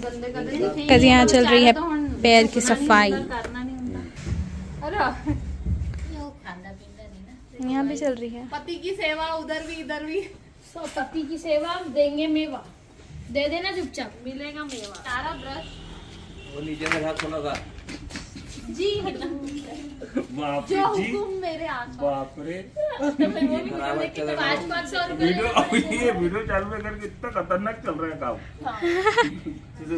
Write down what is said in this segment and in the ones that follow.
कभी यहाँ चल रही है पैर की सफ़ाई। यहाँ भी चल रही है। पति की सेवा उधर भी इधर भी। सो पति की सेवा देंगे मेवा। दे देना चुपचाप मिलेगा मेवा। सारा ब्रश। वो नीचे में हाथ जी बाप रे जी मेरे बाप रे। है। रुपए वीडियो ये वीडियो चालू है करके इतना खतरनाक चल रहा है काम।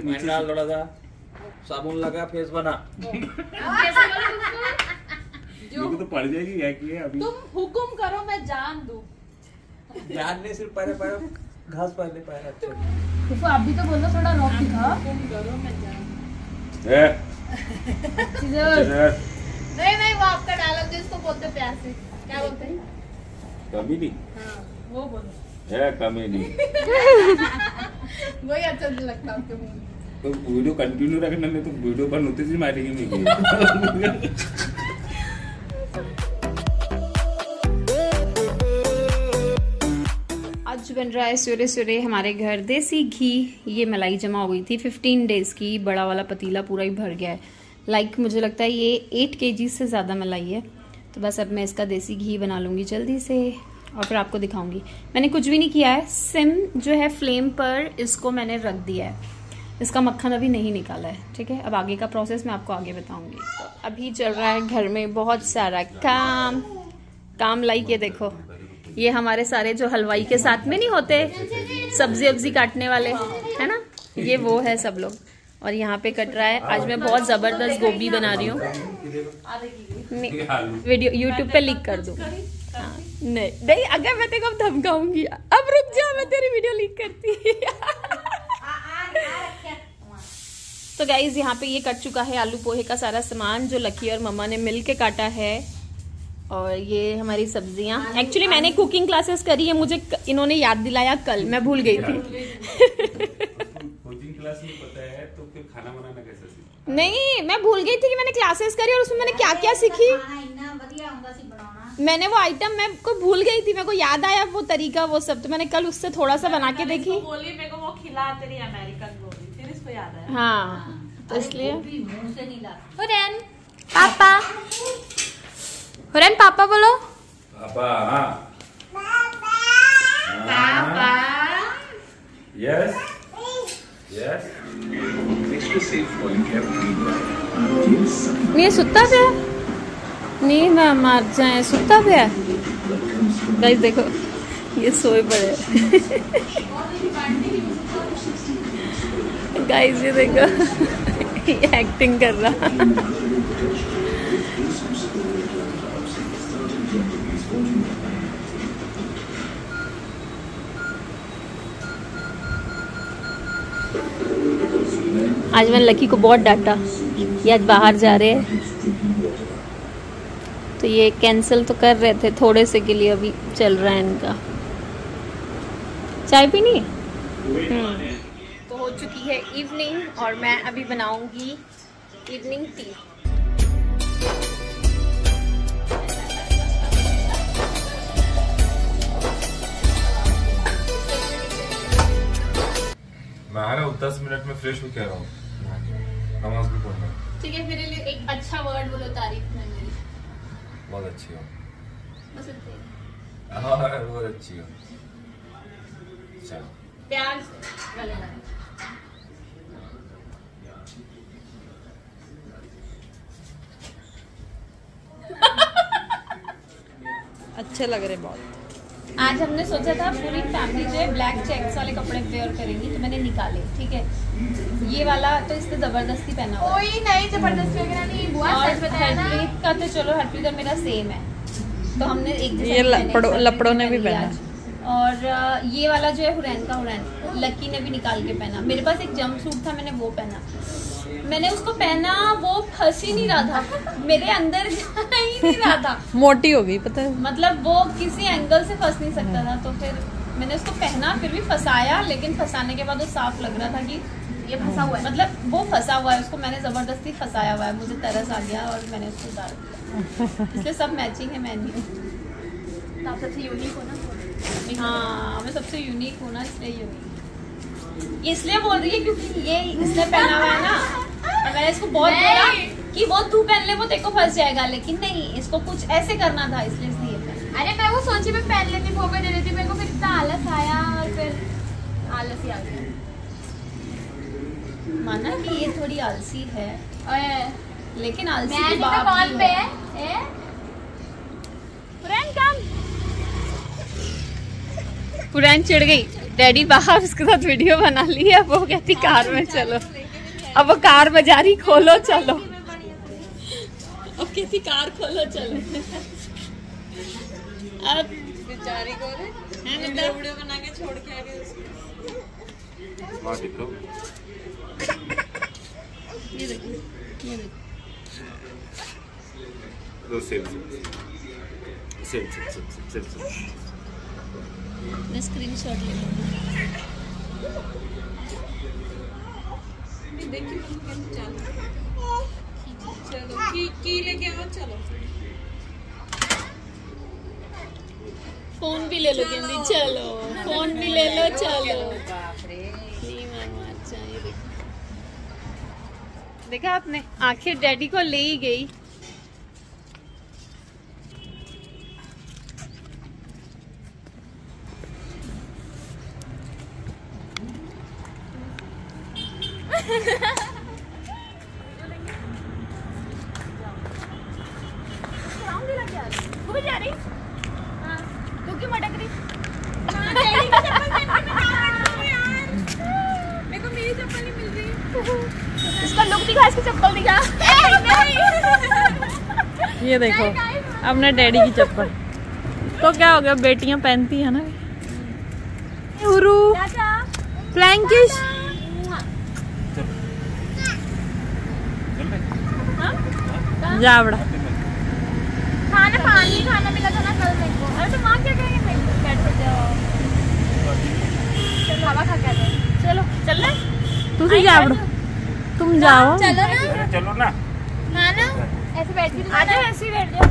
नीचे डाल थोड़ा सा साबुन लगा फेस बना। को तो पड़ जाएगी क्या कि है अभी? तुम हुकुम करो मैं जान दूँ। ध्यान नहीं सिर्फ़ पैर पैर घास पहले पैर अच्छे आप भी तो बोलो थोड़ा रॉक दिखा। हुकुम करो मैं जान ए, नहीं नहीं वो आपका डायलॉग जिसको बोलते प्यार से। क्या बोलते हैं? कमी नहीं हाँ वो बोलो। है कमी नहीं वही अच्छा नहीं लगता आपके मुँह तो वीडियो कंटिन्यू रखना नहीं तो वीडियो बंद होती थी मारेगी नहीं आज बन रहा है सूर्य सूर्य हमारे घर। देसी घी ये मलाई जमा हो गई थी। 15 डेज़ की बड़ा वाला पतीला पूरा ही भर गया है। लाइक मुझे लगता है ये एट के से ज़्यादा मलाई है। तो बस अब मैं इसका देसी घी बना लूँगी जल्दी से और फिर आपको दिखाऊँगी। मैंने कुछ भी नहीं किया है। सिम जो है फ्लेम पर इसको मैंने रख दिया है। इसका मक्खन अभी नहीं निकाला है। ठीक है? अब आगे का प्रोसेस मैं आपको आगे बताऊँगी। तो अभी चल रहा है घर में बहुत सारा काम। काम लाई के देखो। ये हमारे सारे जो हलवाई के साथ में नहीं होते सब्ज़ी वब्जी काटने वाले, है ना? ये वो है सब लोग। और यहाँ पे कट रहा है। आज मैं बहुत ज़बरदस्त गोभी बना रही हूँ। वीडियो यूट्यूब पे लिख कर दूँ। हाँ, नहीं नहीं अगर मैं तेरे को धमकाऊँगी अब रुक जा मैं तेरी वीडियो लीक करती तो गाइज़ यहाँ पे ये कट चुका है आलू पोहे का सारा सामान जो लकी और मम्मा ने मिल के काटा है। और ये हमारी सब्ज़ियाँ। एक्चुअली मैंने कुकिंग क्लासेस करी है मुझे इन्होंने याद दिलाया कल मैं भूल गई थी। क्लास नहीं पता है तो फिर खाना बनाना कैसे सीखा? नहीं मैं भूल गई थी कि मैंने क्लासेस करी और उसमें मैंने क्या क्या सीखी? मैंने वो आइटम मैं को भूल गई थी मेरे को याद आया वो तरीका वो सब। तो मैंने कल उससे थोड़ा सा बना के देखी। बोली मेरे को वो खिला तेरी अमेरिकन गोली फिर इसको याद आया। हाँ तो इसलिए। हुरैन पापा। हुरैन पापा बोलो। पापा पापा। यस यस नहीं सुता पे नहीं मैं मर जाए, सुता पे गाइस देखो, ये सोए पड़े गाइस ये देखो, ये एक्टिंग कर रहा। आज मैंने लकी को बहुत डांटा। ये आज बाहर जा रहे हैं। तो ये कैंसिल तो कर रहे थे थोड़े से के लिए अभी चल रहा है इनका। चाय पीनी? है? हम्म। तो हो चुकी है इवनिंग और मैं अभी बनाऊँगी इवनिंग टी मैं आ रहा हूँ दस मिनट में फ्रेश हो कह रहा हूँ। नमाज़ भी पढ़ना है। ठीक है मेरे लिए एक अच्छा वर्ड बोलो तारीफ़ में मेरी बहुत अच्छी हो बस इतना ही। हाँ बहुत अच्छी हो चलो प्यार से गले लगा। अच्छे लग रहे बहुत आज हमने सोचा था पूरी फैमिली जो है ब्लैक चेक्स वाले कपड़े वेयर करेंगी तो मैंने निकाले ठीक है? ये वाला तो इसने ज़बरदस्ती पहना कोई नहीं ज़बरदस्ती वगैरह नहीं बुआ और सच बताया ना। हरप्रीत का तो चलो हरप्रीत और मेरा सेम है। तो हमने एक जैसा ये पहने, लपड़ों- ने भी पहना। और ये वाला जो है हुरैन का हुरैन। लकी ने भी निकाल के पहना। मेरे पास एक जंप सूट था मैंने वो पहना। मैंने उसको पहना वो फंस ही नहीं रहा था। मेरे अंदर ही नहीं रहा था। मोटी हो गई पता है। मतलब वो किसी एंगल से फंस नहीं सकता था तो फिर मैंने उसको पहना फिर भी फंसाया लेकिन फंसाने के बाद वो साफ़ लग रहा था कि ये फंसा हुआ है। मतलब वो फंसा हुआ है उसको मैंने ज़बरदस्ती फंसाया हुआ है मुझे तरस आ गया और मैंने उसको डाल दिया। इसलिए सब मैचिंग है मैं नहीं तो आप सबसे यूनिक हो ना? हाँ मैं सबसे यूनिक हूँ ना इसलिए यूनिक ये इसलिए बोल रही है क्योंकि ये इसने पहना हुआ है ना और मैंने इसको बहुत बोला। कि वो तू पहन ले वो तेरे को फंस जाएगा। लेकिन नहीं इसको कुछ ऐसे करना था इसलिए इसने ये अरे मैं वो सोची मैं पहन लेती फ़ोटो दे देती मेरे को फिर इतना आलस आया और फिर आलस ही आ गया माना कि ये थोड़ी आलसी है। लेकिन आलसी मैं के तो बाप कौन पे है। है ए? Friend come. पुरान चिढ़ गई। डैडी बाहर उसके साथ वीडियो बना ली है वो कहती कार में चलो। अब वो कार बजा रही खोलो चलो। अब कहती कार खोलो चलो। अब बेचारी को रे। वीडियो वीडियो बना के छोड़ के आ गए उसको। स्मार्ट दिखो ये देखो ये देखो। दो same same same same same same same मैं स्क्रीनशॉट ले लूँगी। देखिए चलो चलो की की लेके आओ चलो। फ़ोन भी ले लो कहती चलो फ़ोन भी ले लो चलो। अच्छा देखा आपने? आखिर डैडी को ले ही गई तू भी जा रही हाँ तू क्यों मटक रही मेरे को मेरी चप्पल नहीं मिल रही इसका लुक दिखा इसकी चप्पल दिखा। ये देखो अपने डैडी की चप्पल। तो क्या हो गया बेटियाँ पहनती है ना? उरू फ्लैंकिश जावड़ा। खाना पानी खाना मिला था ना कल मेरे को। अरे तो माँ क्या कहेंगे मेरे को? बैठ जाओ। चलो हवा खा के चलो चल रहे तुम जावड़ा। तुम जाओ। चलो ना। चलो ना। हाँ ना ऐसे बैठ के आ जाओ ऐसे बैठ जाओ।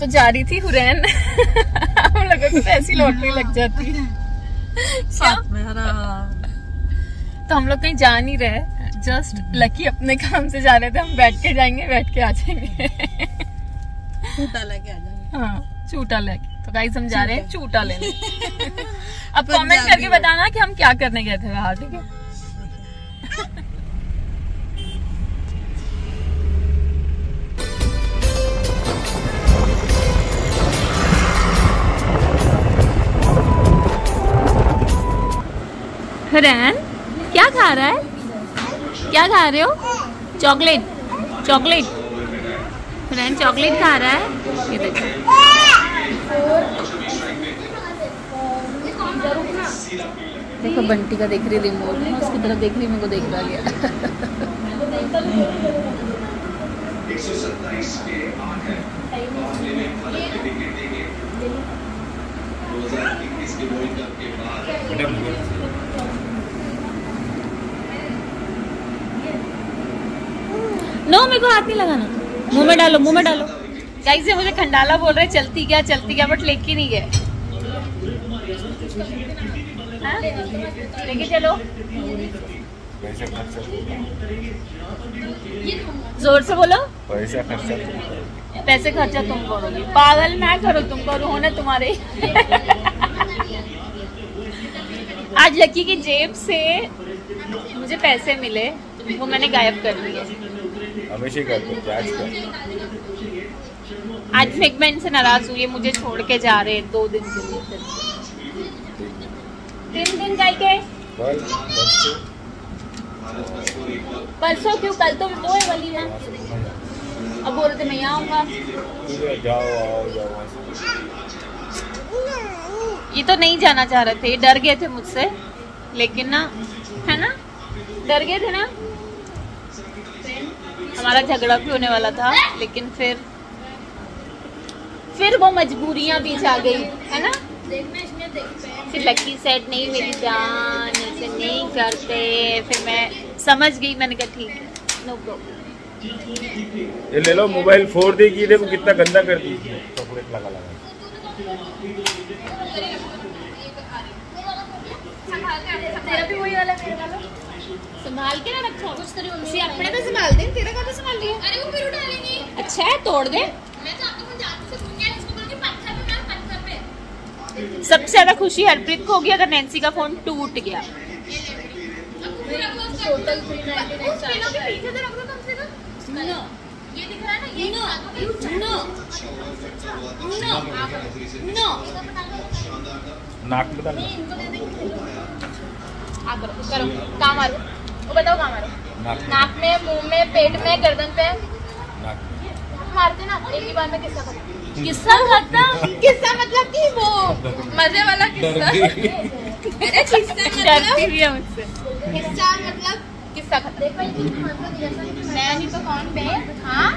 तो जा रही थी हुरैन। हम लोगों को तो ऐसी लॉटरी लग जाती। साथ तो हम लोग कहीं जा नहीं रहे। जस्ट लकी अपने काम से जा रहे थे। हम बैठ के जाएँगे बैठ के आ जाएँगे। छूटा लेके आ जाएँगे। हाँ चूटा लेके तो गाइस हम जा रहे हैं चूटा लेने अब कमेंट करके बताना कि हम क्या करने गए थे बाहर ठीक है? हरैन, क्या खा रहा है? क्या खा रहे हो? Chocolate chocolate. रैन चॉकलेट खा रहा है? ये देखो। देखो, बंटी का देख रही रिमोट मैं उसकी तरफ़ देख रही मेरे को देख रहा गया नो मेरे को हाथ नहीं लगाना। मुँह में डालो, मुँह में डालो। गाइस ये मुझे खंडाला बोल रहे चलती क्या चलती क्या बट लेके नहीं गए? लेके चलो। पैसा खर्चा ज़ोर से बोलो। पैसा खर्चा पैसे खर्चा तुम करोगी। पागल मैं करो, तुम करो होना तुम्हारे। आज लकी की जेब से मुझे पैसे मिले, वो मैंने गायब कर दिए। हमेशा करते आज का आज फिगमेंट से नाराज़ हुई मुझे छोड़ के जा रहे हैं, दो दिन के लिए। तीन दिन जाए के? परसों। क्यों? कल तो वो है वलीमा अब बोल रहे थे मैं यहाँ आऊँगा। ये तो नहीं जाना चाह रहे थे डर गए थे मुझसे। लेकिन ना है ना? डर गए थे ना? हमारा झगड़ा भी होने वाला था लेकिन फिर फिर वो मजबूरियाँ बीच आ गई है ना? फिर लकी सेट नहीं मेरी जान ऐसे नहीं करते। फिर मैं समझ गई मैंने कहा ठीक है नो प्रॉब्लम ये ले लो मोबाइल फोड़ देगी देखो कितना गंदा कर दी। चॉकलेट लगा लगा तेरा भी वही वाला मेरे वाला? संभाल के ना रखो। कुछ तेरी मम्मी अपने तो संभाल दे तेरा कहाँ संभाल लिया अरे वो फिर उठालेंगे अच्छा है तोड़ दे। मैं तो सबसे ज़्यादा खुशी हरप्रीत को होगी अगर नैन्सी का फ़ोन टूट गया। टोटल थ्री नाइनटी नाइन पेनों के पीछे तो रख दो कम से कम। नो ये दिख रहा है ना ये नो नो नो नो नाक में डाल करो करो। कहाँ मारो। वो बताओ कहाँ मारो। नाक में नाक में मुँह में पेट में गर्दन पे? मारते ना एक ही बार में खत्म किस्सा खत्म। किस्सा मतलब कि वो मज़े वाला किस्सा? अरे किस्सा है मुझसे। किस्सा मतलब? किस्सा खत्म। मैं नहीं तो कौन? बे हाँ?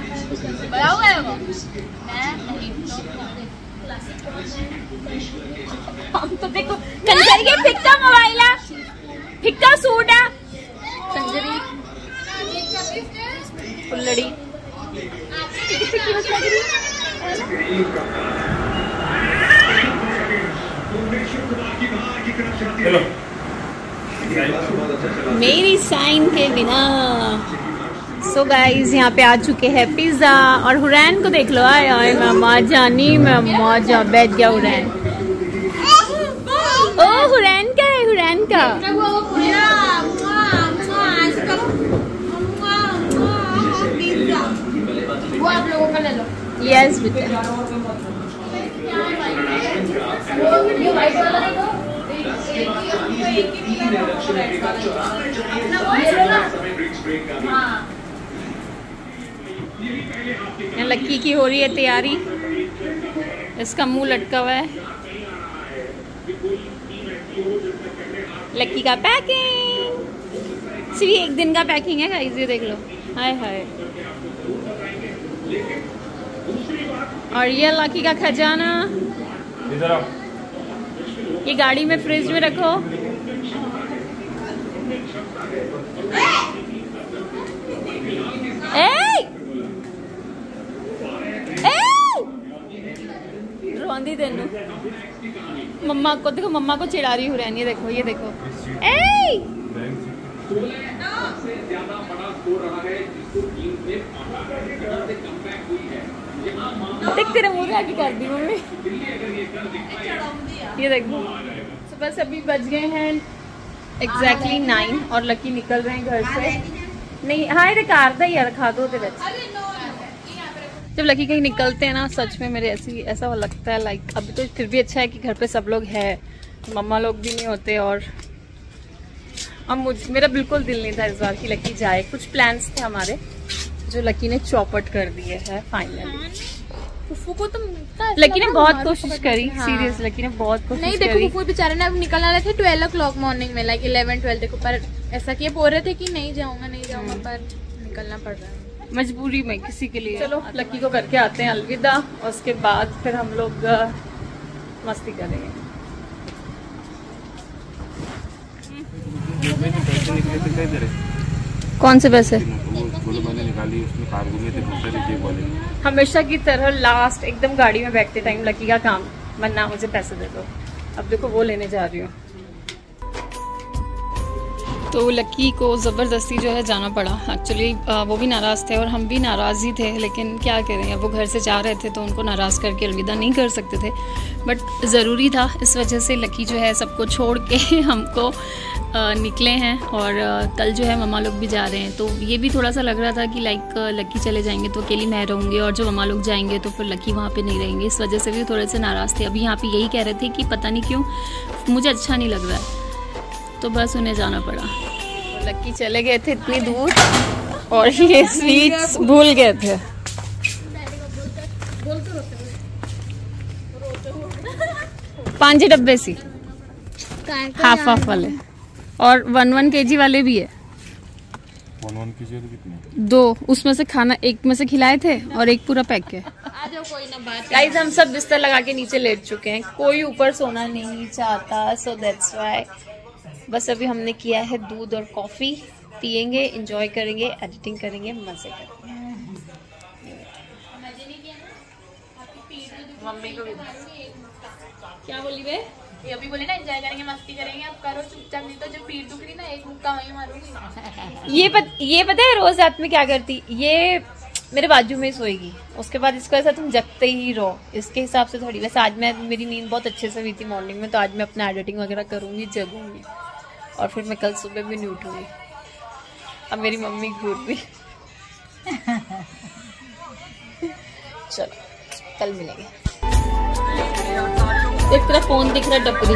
बड़ा हुआ है वो? मैं नहीं तो हम तो देखो कंजर के फिक्का मोबाइल है। फिक्का सूट है। कंजरी। फुल्लड़ी मेरी साइन के बिना। सो गाइज़ यहाँ पे आ चुके हैं पिज्जा और हुरैन को देख लो। आए आए मामा नहीं मैं जा, बैठ गया हुरैन। ओ, हुरैन का है, हुरैन का वो आप लोगों का ले लो यस बेटा लक्की की हो रही है तैयारी। इसका मुँह लटका हुआ है। लक्की का पैकिंग सिर्फ़ एक दिन का पैकिंग है गाइस ये देख लो। हाय हाय। और ये लकी का खजाना इधर आओ ये गाड़ी में फ्रिज में रखो ए! ए! रोंदी तेनू मम्मा को देखो मम्मा को चिढ़ा रही हो रहनी देखो ये देखो ए! देख तेरे मुँह पे आके कर दी मम्मी। ये देखो। so बस अभी बज गए हैं एग्जैक्टली नाइन और लकी निकल रहे हैं घर से। नहीं हाँ ये कार दा यार खा दो तेरे जब लकी कहीं निकलते हैं ना, सच में मेरे ऐसी, ऐसा लगता है लाइक अभी तो फिर भी अच्छा है कि घर पे सब लोग हैं। मम्मा लोग भी नहीं होते और अब मुझ, मेरा बिल्कुल दिल नहीं था इस बार की लकी जाए। कुछ प्लान्स थे हमारे, जो लकी ने चौपट कर दिए हैं फाइनली फुफू को तो लकी ने बहुत कोशिश करी सीरियस लकी ने बहुत नहीं कोशिश देखो करी। फुफू बेचारे ने अब निकलने रहे थे ट्वेल्व ओ क्लॉक मॉर्निंग में लाइक इलेवन ट्वेल्व देखो पर ऐसा किए बोल रहे थे कि नहीं जाऊँगा नहीं जाऊँगा पर निकलना पड़ रहा है। मजबूरी में किसी के लिए चलो लकी को करके आते हैं अलविदा और उसके बाद फिर हम लोग मस्ती करेंगे। पैसे निकले थे क्या इधर है? कौन से पैसे? निकाली, उसमें कार्गो में थे, दूसरे जेब वाले हमेशा की तरह लास्ट एकदम गाड़ी में बैठते टाइम का काम। मन्ना, मुझे पैसे दे दो। अब देखो, वो लेने जा रही हूँ। तो लकी को ज़बरदस्ती जो है जाना पड़ा। एक्चुअली वो भी नाराज़ थे और हम भी नाराज़ ही थे, लेकिन क्या करें, अब वो घर से जा रहे थे तो उनको नाराज़ करके अलविदा नहीं कर सकते थे। बट ज़रूरी था, इस वजह से लकी जो है सबको छोड़ के हमको निकले हैं और कल जो है ममा लोग भी जा रहे हैं। तो ये भी थोड़ा सा लग रहा था कि लाइक लकी चले जाएँगे तो अकेली मैं रहूँगी और जो ममा लोग जाएँगे तो फिर लकी वहाँ पे नहीं रहेंगे। इस वजह से भी थोड़े से नाराज़ थे। अभी यहाँ पे यही कह रहे थे कि पता नहीं क्यों, मुझे अच्छा नहीं लग रहा है। तो बस उन्हें जाना पड़ा। लक्की चले गए थे इतनी दूर और ये स्वीट्स भूल गए थे। पाँच डब्बे सी। हाफ़ हाफ़ वाले। और वन वन के जी वाले भी है। वन वन कीजिए तो कितने? दो। उसमें से खाना एक में से खिलाए थे और एक पूरा पैक है। गाइस हम सब बिस्तर लगा के नीचे लेट चुके हैं। कोई ऊपर सोना नहीं चाहता सो दैट्स व्हाई बस अभी हमने किया है दूध और कॉफ़ी। पियेंगे इंजॉय करेंगे एडिटिंग करेंगे मज़े करेंगे। मम्मी को भी क्या बोली वे ये अभी बोले ना एंजॉय करेंगे मस्ती करेंगे अब करो चुपचाप नहीं तो जो पीठ दुख रही ना एक मुक्का वहीं मारूँगी। ये पत, ये पता है रोज रात में क्या करती? ये मेरे बाजू में सोएगी। उसके बाद इसको ऐसा तुम जगते ही रहो। इसके हिसाब से थोड़ी वैसे आज मैं मेरी नींद बहुत अच्छे से हुई थी मॉर्निंग में तो आज मैं अपना एडिटिंग वगैरह करूँगी जगूँगी। और फिर मैं कल सुबह भी नहीं उठूँगी। अब मेरी मम्मी घूर भी। चलो, कल मिलेंगे। एक तरह फ़ोन दिख रहा है टपरी